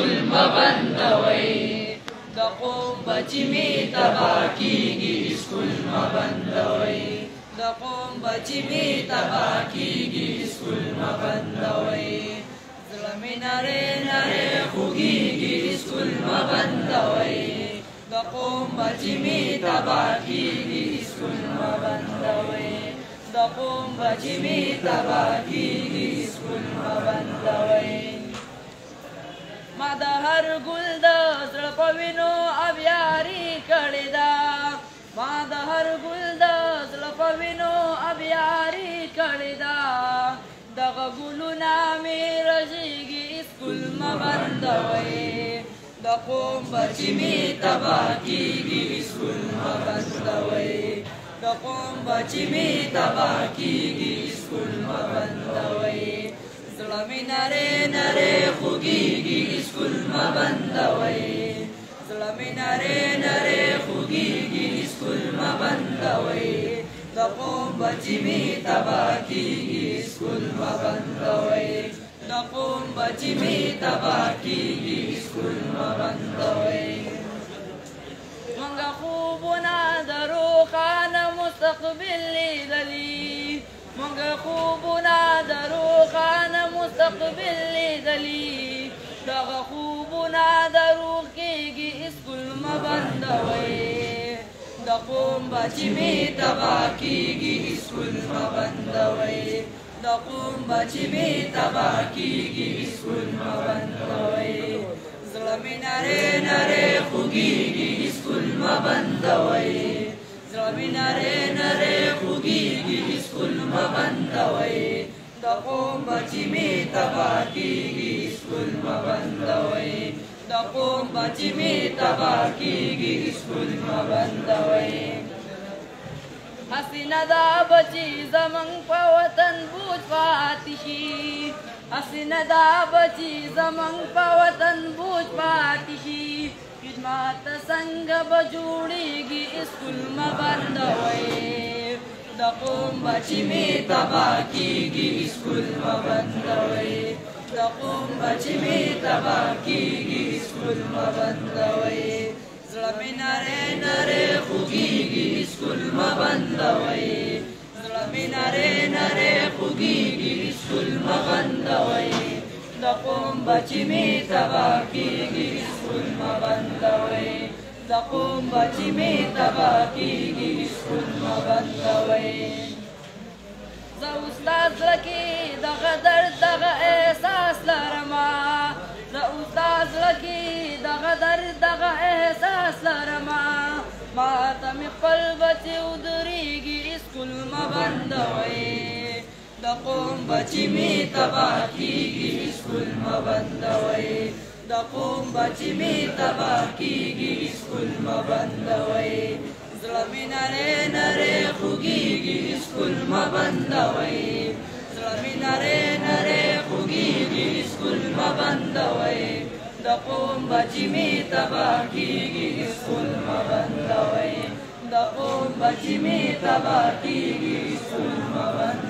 ظلم بندوي د قوم بچی می تبا کیږي اسکول ما بندوي د قوم بچی می تبا کیږي اسکول ما بندوي ظلم نره نره خوږیږي اسکول ما بندوي د قوم بچی می تبا کیږي اسکول ما بندوي د قوم بچی می تبا کیږي اسکول ما بندوي ما د هر ګل د زړه په وینو ابیاري کړې ده ما د هر ګل د زړه په وینو ابیاري کړې ده دغه ګلونه مې رژېږي اسکول مه بندوئ د قوم بچې مې تباه کېږي اسکول مه بندوئ د قوم بچې مې تباه کېږي اسکول مه بندوئ زړه مې نری نری خوږیږي سکول ما بندوي زړه مې نری نری خوږیږي سکول ما بندوي د قوم بچی مې تبا کیږي سکول ما بندوي د قوم بچی مې تبا کیږي سکول ما بندوي مونږ خوبونه درو خانه مستقبل لیدلی مونږ خوبونه د روښانه مستقبل لیدلي دغه خوبونه د روح کېږي اسکول مه بندوئ د قوم بچې مې تباه کېږي اسکول مه بندوئ د قوم بچې مې تباه کېږي اسکول مه بندوئ زړه مې نرې نرې خوږېږي اسکول مه بندوئ زړه مې نرې نرې مبندوي د قوم بچی می تبا کیږي سکول مبندوي د قوم بچی می تبا کیږي سکول مبندوي حسینه دا بچی زمنګ په وطن بوج فاتشي حسینه دا بچی زمنګ په وطن بوج فاتشي خدمات څنګه به جوړیږي سکول مبندوي تقوم بچی می تبا کیگی اسکول ما بندوی تقوم بچی می تبا کیگی اسکول ما بندوی زلمی نره نره خوگیگی اسکول ما بندوی زلمی نره نره خوگیگی اسکول ما بندوی تقوم بچی می تبا کیگی تقوم بچی می تبا کیگی شکل مبندوی زا استاد لکی دغه درد دغه احساس لرما زا استاد لکی دغه درد دغه احساس لرما ما ته می خپل بچی ودریږي اسکول مبندوی د قوم بچی می تبا کیږي اسکول مبندوی د قوم بچی می تبا کیږي سکول مبندوي زړه می نره نره خوږیږي سکول مبندوي زړه می نره نره خوږیږي سکول مبندوي د قوم بچی می تبا کیږي سکول مبندوي د قوم بچی می تبا کیږي سکول مبندوي